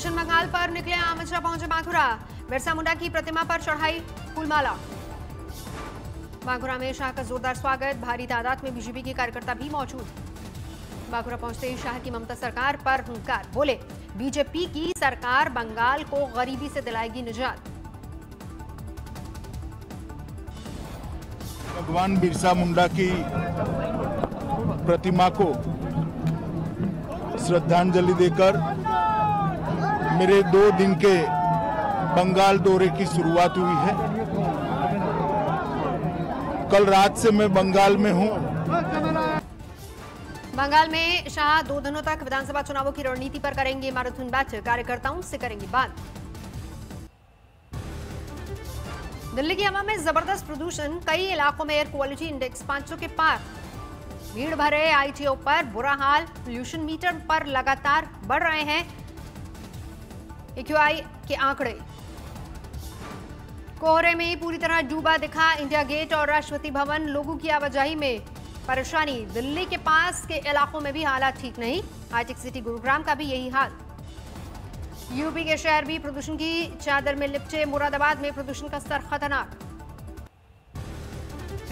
पश्चिम बंगाल पर निकले शाह पहुँचे बांकुरा। बिरसा मुंडा की प्रतिमा पर चढ़ाई फूलमाला। बांकुरा में शाह का जोरदार स्वागत। भारी तादाद में बीजेपी के कार्यकर्ता भी मौजूद। बांकुरा पहुँचते ही शाह की ममता सरकार पर हुंकार। बोले, बीजेपी की सरकार बंगाल को गरीबी से दिलाएगी निजात। भगवान बिरसा मुंडा की प्रतिमा को श्रद्धांजलि देकर मेरे दो दिन के बंगाल दौरे की शुरुआत हुई है। कल रात से मैं बंगाल में हूँ। बंगाल में शाह दो दिनों तक विधानसभा चुनावों की रणनीति पर करेंगे मैराथन बैठक कार्यकर्ताओं से करेंगे बात। दिल्ली की हवा में ज़बरदस्त प्रदूषण, कई इलाकों में एयर क्वालिटी इंडेक्स 500 के पार। भीड़ भरे आईटीओ पर बुरा हाल पोल्यूशन मीटर पर लगातार बढ़ रहे हैं। एक्यूआई के आंकड़े। कोहरे में पूरी तरह डूबा दिखा इंडिया गेट और राष्ट्रपति भवन। लोगों की आवाजाही में परेशानी। दिल्ली के पास के इलाकों में भी हालात ठीक नहीं। हाईटेक सिटी गुरुग्राम का भी यही हाल। यूपी के शहर भी प्रदूषण की चादर में लिपटे। मुरादाबाद में प्रदूषण का स्तर खतरनाक।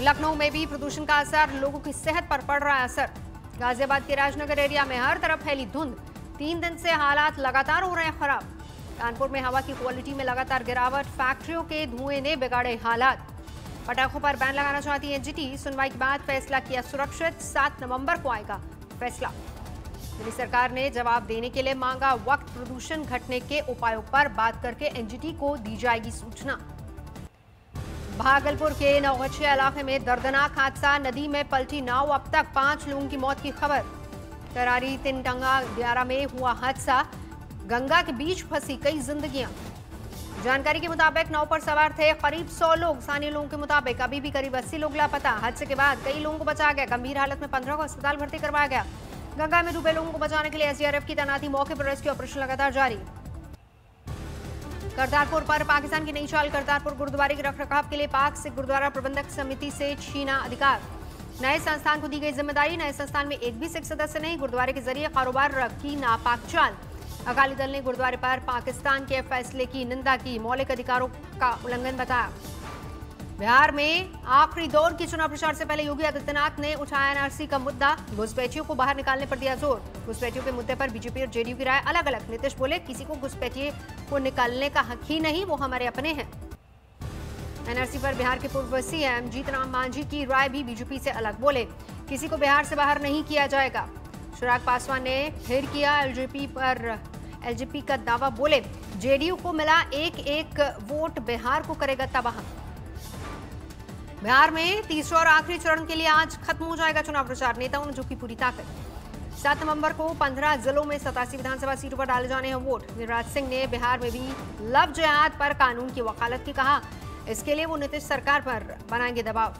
लखनऊ में भी प्रदूषण का असर। लोगों की सेहत पर पड़ रहा है असर। गाजियाबाद के राजनगर एरिया में हर तरफ़ फैली धुंध। तीन दिन से हालात लगातार हो रहे हैं खराब। कानपुर में हवा की क्वालिटी में लगातार गिरावट। फैक्ट्रियों के धुएँ ने बिगाड़े हालात। पटाखों पर बैन लगाना चाहती एनजीटी। सुनवाई के बाद फैसला किया सुरक्षित। सात नवंबर को आएगा फैसला। दिल्ली सरकार ने जवाब देने के लिए मांगा वक्त। प्रदूषण घटने के उपायों पर बात करके एनजीटी को दी जाएगी सूचना। भागलपुर के नौगछिया इलाके में दर्दनाक हादसा। नदी में पलटी नाव। अब तक पाँच लोगों की मौत की खबर। करारी तिनटंगा, दियारा में हुआ हादसा। गंगा के बीच फंसी कई जिंदगियाँ। जानकारी के मुताबिक नाव पर सवार थे करीब 100 लोग। स्थानीय लोगों के मुताबिक अभी भी करीब 80 लोग लापता। हादसे के बाद कई लोगों को बचाया गया। गंभीर हालत में 15 को अस्पताल भर्ती करवाया गया। गंगा में डूबे लोगों को बचाने के लिए एसडीआरएफ की तैनाती मौके पर रेस्क्यू ऑपरेशन लगातार जारी। करतारपुर पर पाकिस्तान की नई चाल। करतारपुर गुरुद्वारे के रखरखाव के लिए पाक सिख गुरुद्वारा प्रबंधक समिति से छीना अधिकार। नए संस्थान को दी गई ज़िम्मेदारी। नए संस्थान में एक भी सिख सदस्य नहीं। गुरुद्वारे के ज़रिए कारोबार की नापाक चाल। अकाली दल ने गुरुद्वारे पर पाकिस्तान के फैसले की निंदा की। मौलिक अधिकारों का उल्लंघन बताया। बिहार में आखिरी दौर के चुनाव प्रचार से पहले योगी आदित्यनाथ ने उठाया एनआरसी का मुद्दा। घुसपैठियों को बाहर निकालने पर दिया ज़ोर। घुसपैठियों के मुद्दे पर बीजेपी और जेडीयू की राय अलग अलग नीतीश बोले, किसी को घुसपैठिए को निकालने का हक ही नहीं, वो हमारे अपने हैं। एनआरसी पर बिहार के पूर्व सीएम जीतराम मांझी की राय भी बीजेपी से अलग। बोले, किसी को बिहार से बाहर नहीं किया जाएगा। चिराग पासवान ने फिर किया एलजेपी पर एलजेपी का दावा बोले, जेडीयू को मिला एक एक वोट, बिहार को करेगा तबाह। बिहार में तीसरे और आखिरी चरण के लिए आज खत्म हो जाएगा चुनाव प्रचार, नेताओं ने झोंकी पूरी ताकत। सात नवंबर को पंद्रह जिलों में सतासी विधानसभा सीटों पर डाले जाने हैं वोट। गिरिराज सिंह ने बिहार में भी लव जिहाद पर कानून की वकालत की कहा। इसके लिए वो नीतीश सरकार पर बनाएँगे दबाव।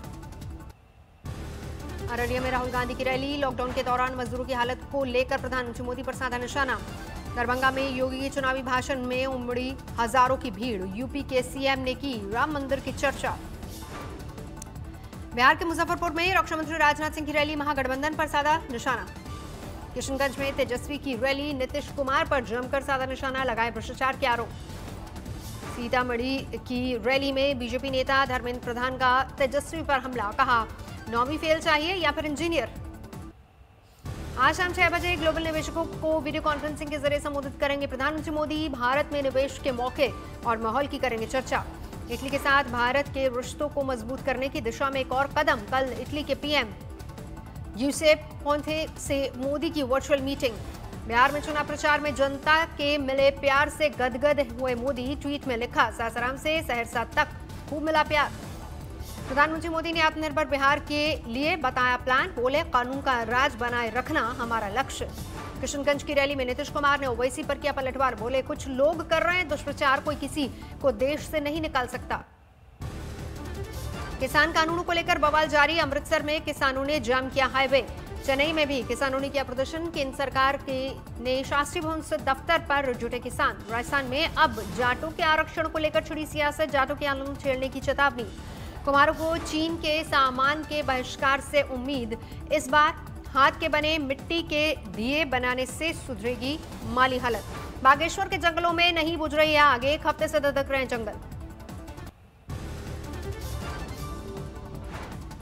अररिया में राहुल गांधी की रैली, लॉकडाउन के दौरान मजदूरों की हालत को लेकर प्रधानमंत्री मोदी पर साधा निशाना। दरभंगा में योगी के चुनावी भाषण में उमड़ी हज़ारों की भीड़। यूपी के सीएम ने की राम मंदिर की चर्चा। बिहार के मुजफ्फरपुर में रक्षा मंत्री राजनाथ सिंह की रैली महागठबंधन पर साधा निशाना। किशनगंज में तेजस्वी की रैली, नीतीश कुमार पर जमकर साधा निशाना, लगाए भ्रष्टाचार के आरोप। सीतामढ़ी की रैली में बीजेपी नेता धर्मेंद्र प्रधान का तेजस्वी पर हमला, कहा, नौवीं फेल चाहिए या फिर इंजीनियर? आज शाम छह बजे ग्लोबल निवेशकों को वीडियो कॉन्फ्रेंसिंग के ज़रिए संबोधित करेंगे प्रधानमंत्री मोदी। भारत में निवेश के मौके और माहौल की करेंगे चर्चा। इटली के साथ भारत के रिश्तों को मज़बूत करने की दिशा में एक और कदम, कल इटली के पीएम यूसेप पोंथे से मोदी की वर्चुअल मीटिंग। बिहार में चुनाव प्रचार में जनता के मिले प्यार से गदगद हुए मोदी, ट्वीट में लिखा, सासाराम से सहरसा तक खूब मिला प्यार। प्रधानमंत्री मोदी ने आत्मनिर्भर बिहार के लिए बताया प्लान बोले, कानून का राज बनाए रखना हमारा लक्ष्य. किशनगंज की रैली में नीतीश कुमार ने ओवैसी पर किया पलटवार, बोले, कुछ लोग कर रहे हैं, दुष्प्रचार कोई किसी को देश से नहीं निकाल सकता. किसान कानूनों को लेकर बवाल जारी, अमृतसर में किसानों ने जाम किया हाईवे। चेन्नई में भी किसानों ने किया प्रदर्शन, केंद्र सरकार के ने शास्त्री भवन स्थित दफ्तर पर जुटे किसान। राजस्थान में अब जाटों के आरक्षण को लेकर छिड़ी सियासत, जाटों के आंदोलन छेड़ने की चेतावनी। कुमारों को चीन के सामान के बहिष्कार से उम्मीद। इस बार हाथ के बने मिट्टी के दिए बनाने से सुधरेगी माली हालत। बागेश्वर के जंगलों में नहीं बुझ रही है आग, एक हफ़्ते से धधक रहे जंगल।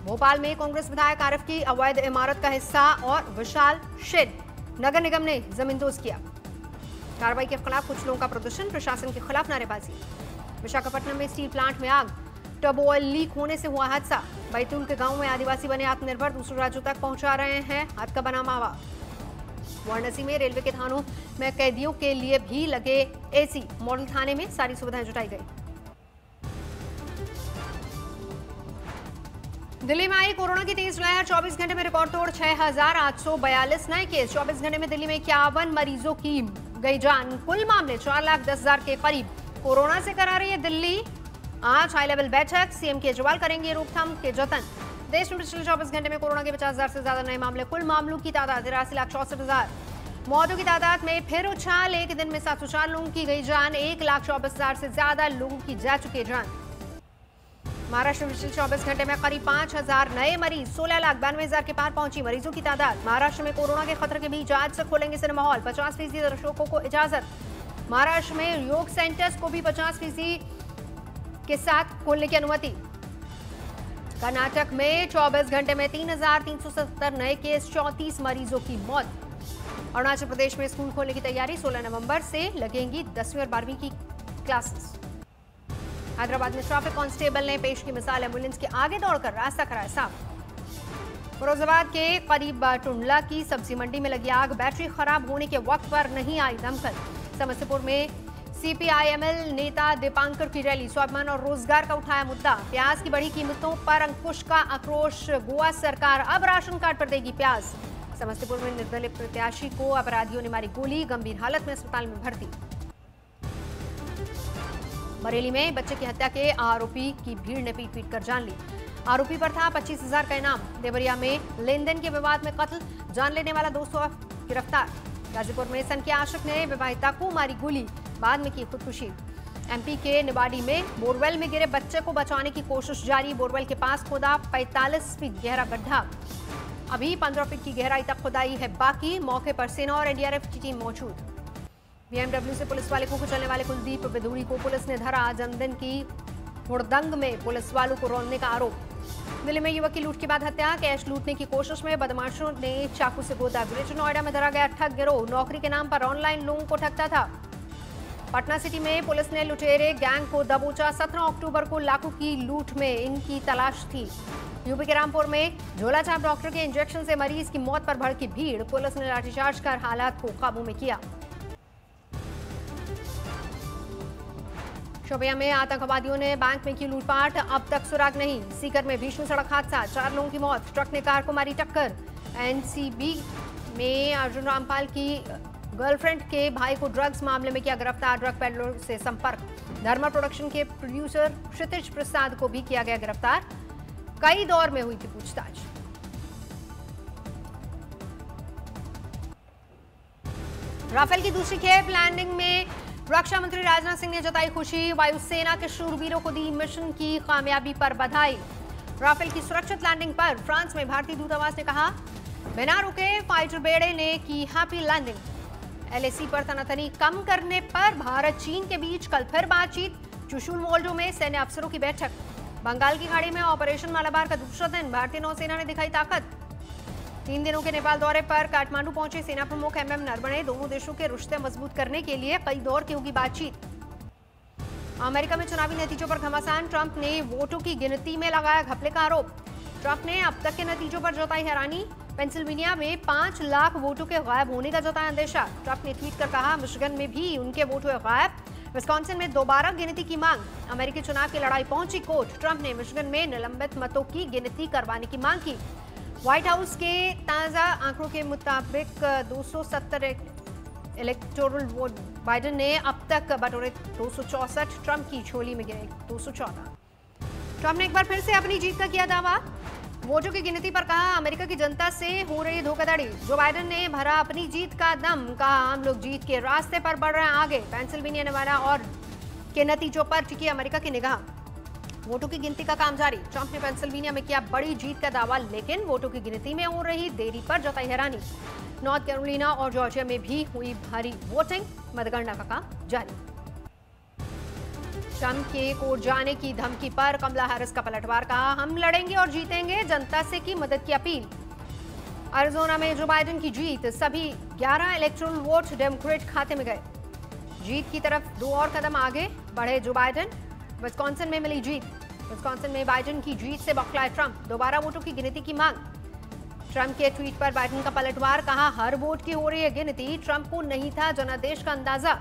भोपाल में कांग्रेस विधायक आरफ की अवैध इमारत का हिस्सा और विशाल शेड। नगर निगम ने जमींदोज किया। कार्रवाई के खिलाफ कुछ लोगों का प्रदर्शन, प्रशासन के खिलाफ नारेबाजी। विशाखापट्टनम में स्टील प्लांट में आग। टब ऑयल लीक होने से हुआ हादसा। बैतूल के गाँव में आदिवासी बने आत्मनिर्भर दूसरे राज्यों तक पहुँचा रहे हैं। हाथ का बना मावा। वाराणसी में रेलवे के थानों में कैदियों के लिए भी लगे एसी। मॉडल थाने में सारी सुविधाएँ जुटाई गई। दिल्ली में आई कोरोना की तेज लहर 24 घंटे में रिकॉर्ड तोड़ छह हज़ार आठ सौ बयालीस नए केस। 24 घंटे में दिल्ली में इक्यावन मरीजों की गई जान। कुल मामले चार लाख दस हज़ार के करीब। कोरोना से करा रही है दिल्ली आज हाई लेवल बैठक सीएम केजरीवाल करेंगे रोकथाम के जतन। देश में पिछले 24 घंटे में कोरोना के पचास हज़ार से ज़्यादा नए मामले, कुल मामलों की तादाद तिरासी लाख चौसठ हज़ार। मौतों की तादाद में फिर उछाल, एक दिन में सात सौ चार लोगों की गई जान, एक लाख चौबीस हज़ार से ज़्यादा लोगों की जा चुकी जान। महाराष्ट्र में पिछले चौबीस घंटे में करीब पाँच हज़ार नए मरीज़, सोलह लाख बानवे हज़ार के पार पहुँची मरीजों की तादाद। महाराष्ट्र में कोरोना के खतरे के बीच आज से खोलेंगे सिनेमा हॉल, पचास फ़ीसदी दर्शकों को इजाज़त। महाराष्ट्र में योग सेंटर्स को भी पचास फ़ीसदी के साथ खोलने की अनुमति। कर्नाटक में 24 घंटे में 3,370 नए केस 34 मरीजों की मौत। अरुणाचल प्रदेश में स्कूल खोलने की तैयारी 16 नवंबर से लगेंगी दसवीं और बारहवीं की क्लासेस। हैदराबाद में ट्रैफ़िक कांस्टेबल ने पेश की मिसाल एंबुलेंस के आगे दौड़कर रास्ता कराया साफ़। फिरोजाबाद के करीब टुंडला की सब्ज़ी मंडी में लगी आग बैटरी खराब होने के वक्त पर नहीं आई दमकल। समस्तीपुर में सीपीआईएमएल नेता दीपांकर की रैली, स्वाभिमान और रोज़गार का उठाया मुद्दा। प्याज की बढ़ी कीमतों पर अंकुश का आक्रोश, गोवा सरकार अब राशन कार्ड पर देगी प्याज। समस्तीपुर में निर्दलीय प्रत्याशी को अपराधियों ने मारी गोली, गंभीर हालत में अस्पताल में भर्ती। बरेली में बच्चे की हत्या के आरोपी की भीड़ ने पीट पीट कर जान ली। आरोपी पर था पच्चीस हज़ार का इनाम। देवरिया में लेन देन के विवाद में कत्ल, जान लेने वाला दोस्तों गिरफ़्तार। गाजीपुर में सन के आशिक ने विवाहिता को मारी गोली। बाद में की खुदकुशी। एमपी के निवाड़ी में बोरवेल में गिरे बच्चे को बचाने की कोशिश जारी। बोरवेल के पास खोदा 45 फीट गहरा गड्ढा। अभी 15 फीट की गहराई तक खुदाई है बाकी। मौके पर सेना और एनडीआरएफ की टीम मौजूद। बीएमडब्ल्यू से पुलिस वाले को कुचलने वाले कुलदीप विधूड़ी को पुलिस ने धरा। जन्मदिन की हुड़दंग में पुलिस वालों को रोलने का आरोप। दिल्ली में युवक की लूट के बाद हत्या। कैश लूटने की कोशिश में बदमाशों ने चाकू से गोदा ग्रेटर नोएडा में धरा गया ठग गिरोह। नौकरी के नाम पर ऑनलाइन लोगों को ठगता था। पटना सिटी में पुलिस ने लुटेरे गैंग को दबोचा 17 अक्टूबर को लाखों की लूट में इनकी तलाश थी। यूपी के रामपुर में झोला छाप डॉक्टर के इंजेक्शन से मरीज़ की मौत पर भड़की भीड़, पुलिस ने लाठीचार्ज कर हालात को काबू में किया। शोपिया में आतंकवादियों ने बैंक में की लूटपाट, अब तक सुराग नहीं। सीकर में भीषण सड़क हादसा, चार लोगों की मौत, ट्रक ने कार को मारी टक्कर। एनसीबी में अर्जुन रामपाल की गर्लफ्रेंड के भाई को ड्रग्स मामले में किया गिरफ़्तार, ड्रग पेडलर से संपर्क। धर्मा प्रोडक्शन के प्रोड्यूसर क्षितिज प्रसाद को भी किया गया गिरफ़्तार। कई दौर में हुई थी पूछताछ। राफेल की दूसरी खेप, लैंडिंग में रक्षा मंत्री राजनाथ सिंह ने जताई खुशी। वायुसेना के शूरवीरों को दी मिशन की कामयाबी पर बधाई। राफेल की सुरक्षित लैंडिंग पर फ्रांस में भारतीय दूतावास ने कहा, बिना रुके फाइटर बेड़े ने की हैप्पी लैंडिंग। एलएसी पर तनातनी कम करने पर भारत चीन के बीच कल फिर बातचीत। चुशुल मोल्डो में सैन्य अफसरों की बैठक। बंगाल की खाड़ी में ऑपरेशन मालाबार का दूसरा दिन, भारतीय नौसेना ने दिखाई ताकत। तीन दिनों के नेपाल दौरे पर काठमांडू पहुँचे सेना प्रमुख एमएम नरवणे। दोनों देशों के रिश्ते मज़बूत करने के लिए कई दौर की होगी बातचीत। अमेरिका में चुनावी नतीजों पर घमासान। ट्रंप ने वोटों की गिनती में लगाया घपले का आरोप। ट्रंप ने अब तक के नतीजों पर जताई हैरानी। पेंसिल्वेनिया में पाँच लाख वोटों के गायब होने का जताया अंदेशा। ट्रंप ने ट्वीट कर कहा, मिशिगन में भी उनके वोट हुए गायब। विस्कॉन्सिन में दोबारा गिनती की मांग। अमेरिकी चुनाव की लड़ाई पहुँची कोर्ट। ट्रंप ने मिशिगन में निलंबित मतों की गिनती करवाने की मांग की। व्हाइट हाउस के ताज़ा आंकड़ों के मुताबिक 270 इलेक्टोरल वोट। बाइडन ने अब तक बटोरे दो ट्रंप की झोली में गिरे 214 ट्रंप ने एक बार फिर से अपनी जीत का किया दावा। वोटों की गिनती पर कहा, अमेरिका की जनता से हो रही धोखाधड़ी। जो बाइडेन ने भरा अपनी जीत का दम कहा हम लोग जीत के रास्ते पर बढ़ रहे हैं आगे। पेंसिल्वेनिया, नेवाडा और के नतीजों पर टिकी अमेरिका की निगाह। वोटों की गिनती का काम जारी। ट्रंप ने पेंसिल्वेनिया में किया बड़ी जीत का दावा, लेकिन वोटों की गिनती में हो रही देरी पर जताई हैरानी। नॉर्थ कैरोलिना और जॉर्जिया में भी हुई भारी वोटिंग, मतगणना का काम जारी। ट्रंप के कोर्ट जाने की धमकी पर कमला हैरिस का पलटवार, कहा, हम लड़ेंगे और जीतेंगे, जनता से की मदद की अपील। अरिजोना में जो बाइडेन की जीत, सभी 11 इलेक्ट्रल वोट डेमोक्रेट खाते में गए। जीत की तरफ़ दो और कदम आगे बढ़े जो बाइडेन। विस्कॉन्सिन में मिली जीत। विस्कॉन्सिन में बाइडेन की जीत से बौखलाए ट्रंप। दोबारा वोटों की गिनती की मांग। ट्रंप के ट्वीट पर बाइडेन का पलटवार, कहा, हर वोट की हो रही है गिनती। ट्रंप को नहीं था जनादेश का अंदाज़ा।